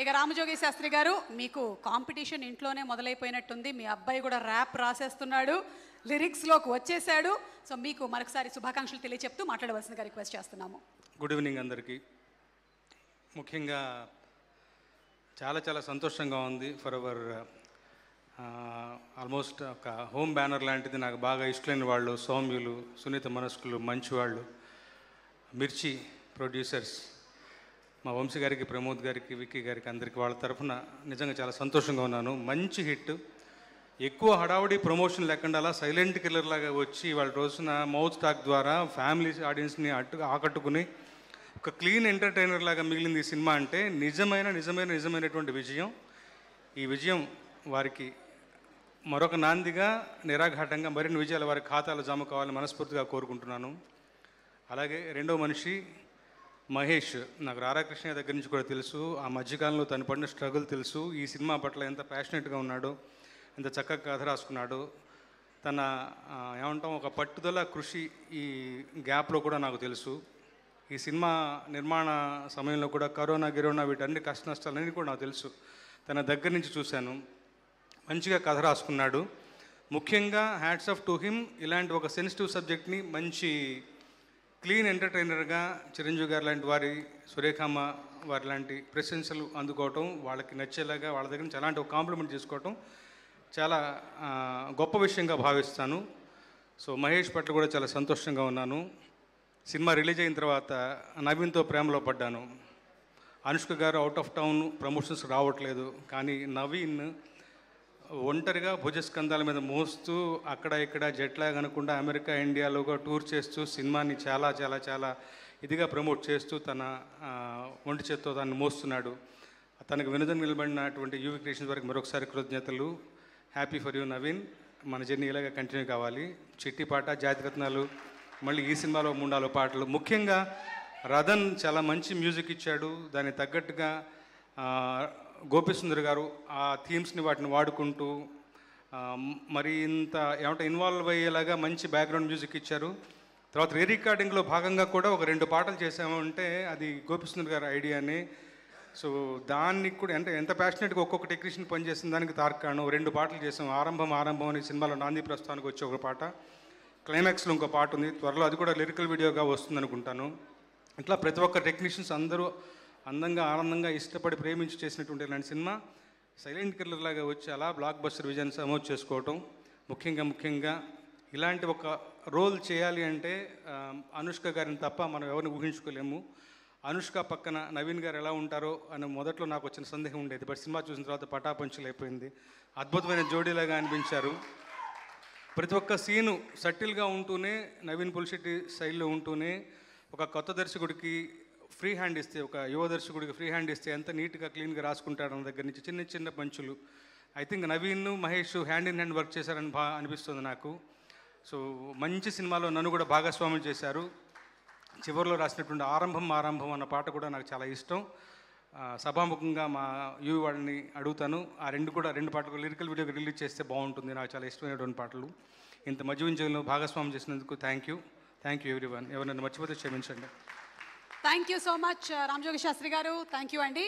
ఇక రామజోగి శాస్త్రి గారు మీకు కాంపిటీషన్ ఇంట్లోనే మొదలైపోయినట్టుంది. మీ అబ్బాయి కూడా ర్యాప్ రాసేస్తున్నాడు లిరిక్స్లోకి వచ్చేసాడు సో మీకు మరొకసారి శుభాకాంక్షలు తెలియచెప్తూ మాట్లాడవలసిందిగా రిక్వెస్ట్ చేస్తున్నాము. గుడ్ ఈవినింగ్ అందరికీ. ముఖ్యంగా చాలా చాలా సంతోషంగా ఉంది ఫర్ అవర్ ఆల్మోస్ట్ ఒక హోమ్ బ్యానర్ లాంటిది నాకు బాగా ఇష్టమైన వాళ్ళు సౌమ్యులు సునీత మనస్కులు మంచి వాళ్ళు మిర్చి ప్రొడ్యూసర్స్ మా వంశీ గారికి ప్రమోద్ గారికి విక్కీ గారికి అందరికి వాళ్ళ తరఫున నిజంగా చాలా సంతోషంగా ఉన్నాను. మంచి హిట్. ఎక్కువ హడావుడి ప్రమోషన్ లేకుండా అలా సైలెంట్ కిల్లర్ లాగా వచ్చి వాళ్ళ రోజున మౌత్ టాక్ ద్వారా ఫ్యామిలీ ఆడియన్స్ని అట్టు ఆకట్టుకుని ఒక క్లీన్ ఎంటర్టైనర్ లాగా మిగిలింది ఈ సినిమా అంటే నిజమైన నిజమైన నిజమైనటువంటి విజయం. ఈ విజయం వారికి మరొక నాందిగా నిరాఘాటంగా మరిన్ని విజయాలు వారి ఖాతాలో జమ కావాలని మనస్ఫూర్తిగా కోరుకుంటున్నాను. అలాగే రెండో మనిషి మహేష్ నాకు రాధాకృష్ణ దగ్గర నుంచి కూడా తెలుసు. ఆ మధ్యకాలంలో తను పడిన స్ట్రగుల్ తెలుసు. ఈ సినిమా పట్ల ఎంత ప్యాషనెట్గా ఉన్నాడో ఎంత చక్కగా కథ రాసుకున్నాడు. తన ఏమంటాం ఒక పట్టుదల కృషి ఈ గ్యాప్లో కూడా నాకు తెలుసు. ఈ సినిమా నిర్మాణ సమయంలో కూడా కరోనా గిరోనా వీటన్ని కష్ట నష్టాలన్నీ కూడా నాకు తెలుసు. తన దగ్గర నుంచి చూశాను. మంచిగా కథ రాసుకున్నాడు. ముఖ్యంగా హ్యాట్స్ ఆఫ్ టు హిమ్ ఇలాంటి ఒక సెన్సిటివ్ సబ్జెక్ట్ని మంచి క్లీన్ ఎంటర్టైనర్గా చిరంజీవి గారు లాంటి వారి సురేఖమ్మ వారి లాంటి ప్రశంసలు అందుకోవటం వాళ్ళకి నచ్చేలాగా వాళ్ళ దగ్గర నుంచి అలాంటి ఒక కాంప్లిమెంట్ తీసుకోవటం చాలా గొప్ప విషయంగా భావిస్తాను. సో మహేష్ పట్ల కూడా చాలా సంతోషంగా ఉన్నాను. సినిమా రిలీజ్ అయిన తర్వాత నవీన్తో ప్రేమలో పడ్డాను. అనుష్క గారు అవుట్ ఆఫ్ టౌన్ ప్రమోషన్స్ రావట్లేదు కానీ నవీన్ ఒంటరిగా భుజస్కంధాల మీద మోస్తూ అక్కడ ఇక్కడ జెట్లాగ్ అనకుండా అమెరికా ఇండియాలోగా టూర్ చేస్తూ సినిమాని చాలా చాలా చాలా ఇదిగా ప్రమోట్ చేస్తూ తన ఒంటి చేత్తో దాన్ని మోస్తున్నాడు. తనకు వినోదం నిలబడినటువంటి యూవి క్రియేషన్స్ వారికి మరొకసారి కృతజ్ఞతలు. హ్యాపీ ఫర్ యూ నవీన్ మన జర్నీ ఇలాగా కంటిన్యూ కావాలి. చిట్టి పాట జాతిరత్నాలు మళ్ళీ ఈ సినిమాలో మూడాలో పాటలు. ముఖ్యంగా రథన్ చాలా మంచి మ్యూజిక్ ఇచ్చాడు. దానికి తగ్గట్టుగా గోపిసుందర్ గారు ఆ థీమ్స్ని వాటిని వాడుకుంటూ మరి ఇంత ఏమంటే ఇన్వాల్వ్ అయ్యేలాగా మంచి బ్యాక్గ్రౌండ్ మ్యూజిక్ ఇచ్చారు. తర్వాత రీ రికార్డింగ్లో భాగంగా కూడా ఒక రెండు పాటలు చేసాము అంటే అది గోపిసుందర్ గారి ఐడియాని సో దానికి కూడా అంటే ఎంత ప్యాషనెట్గా ఒక్కొక్క టెక్నీషియన్ పనిచేసిన దానికి తార్కాను రెండు పాటలు చేసాం ఆరంభం ఆరంభం అనే సినిమాలో నాంది ప్రస్థానికి వచ్చే ఒక పాట. క్లైమాక్స్లో ఇంకో పాట ఉంది. త్వరలో అది కూడా లిరికల్ వీడియోగా వస్తుంది అనుకుంటాను ఇట్లా ప్రతి ఒక్క టెక్నీషియన్స్ అందరూ అందంగా ఆనందంగా ఇష్టపడి ప్రేమించి చేసినటువంటి ఇలాంటి సినిమా సైలెంట్ కిల్లర్ లాగా వచ్చి అలా బ్లాక్ బస్టర్ విజయాన్ని సమోజ్ చేసుకోవటం. ముఖ్యంగా ముఖ్యంగా ఇలాంటి ఒక రోల్ చేయాలి అంటే అనుష్క గారిని తప్ప మనం ఎవరిని ఊహించుకోలేము. అనుష్క పక్కన నవీన్ గారు ఎలా ఉంటారో అని మొదట్లో నాకు వచ్చిన సందేహం ఉండేది. బట్ సినిమా చూసిన తర్వాత పటాపంచులైపోయింది. అద్భుతమైన జోడీలాగా అనిపించారు. ప్రతి ఒక్క సీను సటిల్గా ఉంటూనే నవీన్ పులిశెట్టి శైలిలో ఉంటూనే ఒక కొత్త దర్శకుడికి ఫ్రీ హ్యాండ్ ఇస్తే ఒక యువ దర్శకుడికి ఫ్రీ హ్యాండ్ ఇస్తే ఎంత నీట్గా క్లీన్గా రాసుకుంటాడు అన్న దగ్గర నుంచి చిన్న చిన్న పంచులు. I think Naveen Mahesh hand in hand work చేశారని బా అనిపిస్తుంది నాకు. సో మంచి సినిమాలో నన్ను కూడా భాగస్వామ్యం చేశారు. చివరిలో రాసినటువంటి ఆరంభం ఆరంభం అన్న పాట కూడా నాకు చాలా ఇష్టం. సభాముఖంగా మా యూ వాళ్ళని అడుగుతాను. ఆ రెండు కూడా రెండు పాటలు లిరికల్ వీడియో రిలీజ్ చేస్తే బాగుంటుంది. నాకు చాలా ఇష్టమైనటువంటి పాటలు. ఇంత మధ్య వింజయంలో భాగస్వామ్యం చేసినందుకు thank you thank you everyone ఎవరైనా మర్చిపోతే క్షమించండి. Thank you so much Ramajogi Sastry garu. Thank you అండి